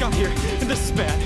got here, and this is bad.